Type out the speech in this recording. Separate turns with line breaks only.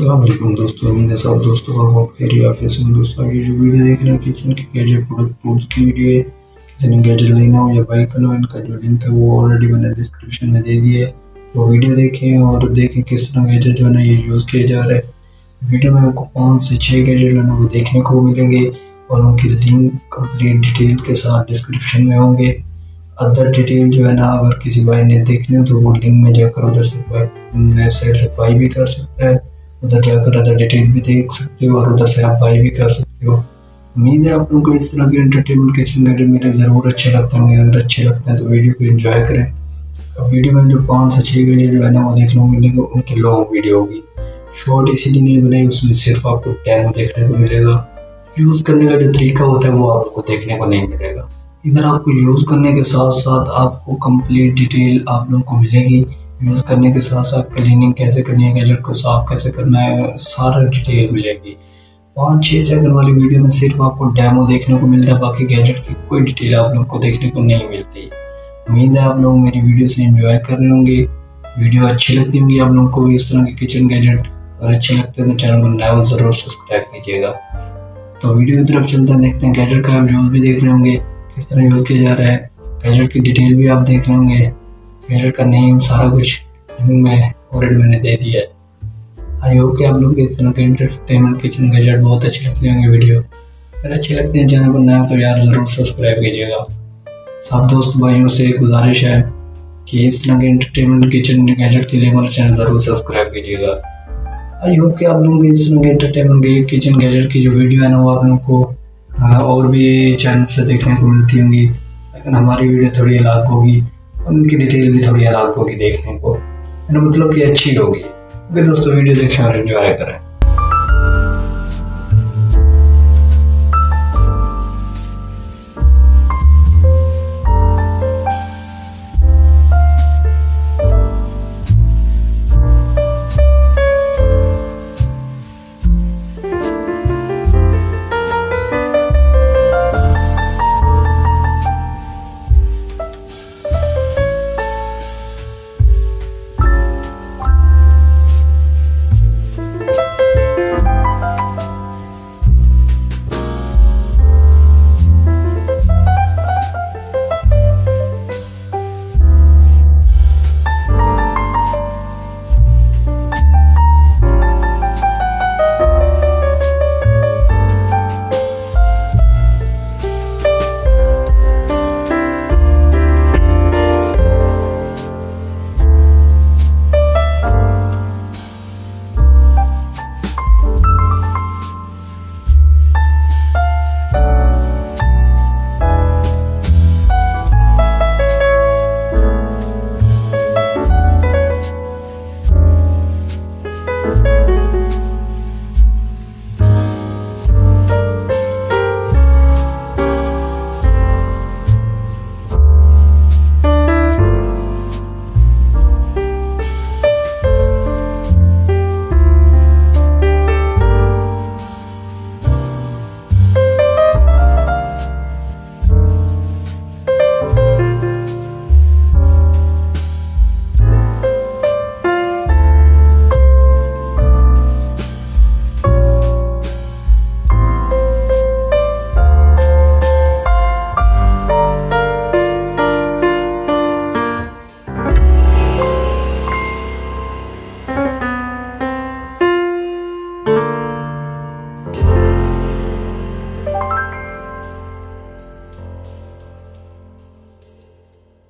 असलम दोस्तों, उम्मीद है सब दोस्तों का बहुत खैर ऑफ़िस में दोस्तों ये जो वीडियो देख रहे हैं, किसी के गैजेट प्रोडक्ट टूल्स की वीडियो है। किसी ने गैजेट लेना हो या बाई करना हो, इनका जो लिंक है वो ऑलरेडी मैंने डिस्क्रिप्शन में दे दिया है। तो वीडियो देखें और देखें किस तरह गैजेट जो है ना ये यूज़ किया जा रहा है। वीडियो में आपको पाँच से छः गैजेट जो है ना वो देखने को मिलेंगे और उनकी लिंक कंप्लीट डिटेल के साथ डिस्क्रिप्शन में होंगे। अदर डिटेल जो है ना, अगर किसी भाई ने देखने हो तो वो लिंक में जाकर उधर से वेबसाइट से बाई भी कर सकता है। उधर जाकर अदर डिटेल भी देख सकते हो और उधर से आप बाई भी कर सकते हो। उम्मीद है आप लोगों को इस तरह के एंटरटेनमेंट किचन गैजेट मेरे ज़रूर अच्छे लगते हैं अगर अच्छे लगते हैं तो वीडियो को इन्जॉय करें। अब वीडियो में जो पाँच से छः वीडियो जो है ना, वो देखने को मिलेंगे। उनकी लॉन्ग वीडियो होगी। शॉर्ट इसीलिए नहीं बनाई, उसमें सिर्फ़ आपको टाइम देखने को मिलेगा। यूज़ करने का जो तरीका होता है, वो आपको देखने को नहीं मिलेगा। इधर आपको यूज़ करने के साथ साथ आपको कंप्लीट डिटेल आप लोगों को मिलेगी। यूज़ करने के साथ साथ क्लीनिंग कैसे करनी है गैजेट को साफ़ कैसे करना है, सारा डिटेल मिलेगी। पाँच छः सेकंड वाली वीडियो में सिर्फ़ आपको डेमो देखने को मिलता है, बाकी गैजेट की कोई डिटेल आप लोग को देखने को नहीं मिलती। उम्मीद है आप लोग मेरी वीडियो से इंजॉय कर रहे होंगे। वीडियो अच्छी लगती होंगी आप लोगों को भी, इस तरह के किचन गैजेट और अच्छे लगते हैं तो चैनल को नया ज़रूर सब्सक्राइब कीजिएगा। तो वीडियो की तरफ़ चलते हैं, देखते हैं गैजेट का आप यूज़ भी देख रहे होंगे, किस तरह यूज़ किया जा रहा है। गैजेट की डिटेल भी आप देख रहे होंगे। गैजेट का नेम सारा कुछ में ऑलरेडी मैंने दे दिया है। आई होप कि आप लोग इस तरह के इंटरटेनमेंट किचन गैजेट बहुत अच्छे लगते होंगे वीडियो अगर अच्छे लगते हैं चैनल को नया तो यार ज़रूर सब्सक्राइब कीजिएगा। सब दोस्त भाइयों से गुजारिश है कि इस तरह के इंटरटेनमेंट किचन गैजेट के लिए हमारा चैनल ज़रूर सब्सक्राइब कीजिएगा। आई होप कि आप लोगों के इस तरह के इंटरटेनमेंट किचन गैजेट की जो वीडियो है ना, वो आप लोगों को और भी चैनल से देखने को मिलती होंगी। लेकिन हमारी वीडियो थोड़ी अलग होगी उनकी डिटेल भी थोड़ी अलग होगी देखने को। मतलब कि अच्छी होगी। ओके दोस्तों वीडियो देखें और इन्जॉय करें।